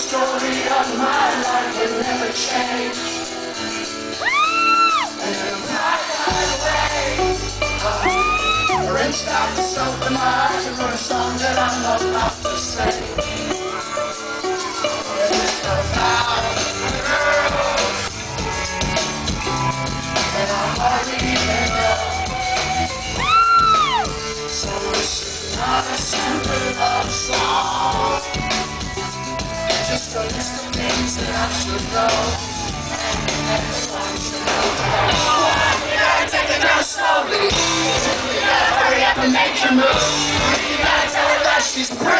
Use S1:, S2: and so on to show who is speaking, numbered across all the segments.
S1: story of my life will never change. And in my highway, I rinsed out the soap and I a song that I'm not to sing. A list of things that I should know. Everyone should know. You gotta take it down slowly. You gotta hurry up and make your move. You gotta tell her that she's pretty.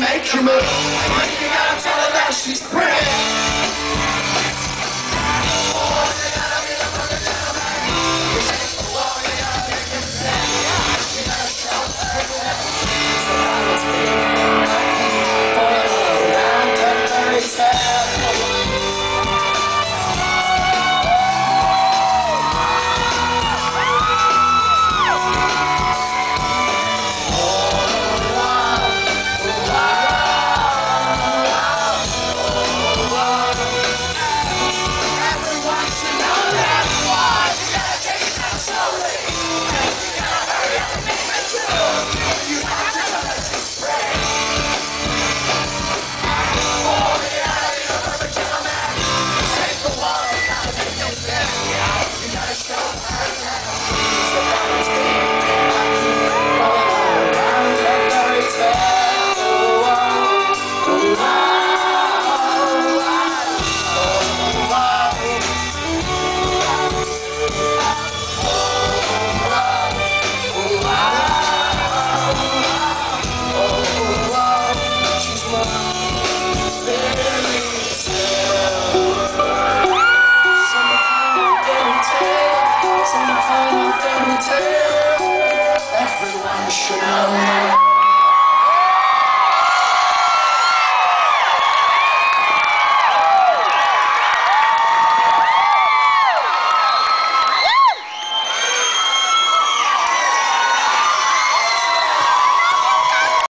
S1: make your move. You gotta tell her that she's pretty. Oh. everyone should know.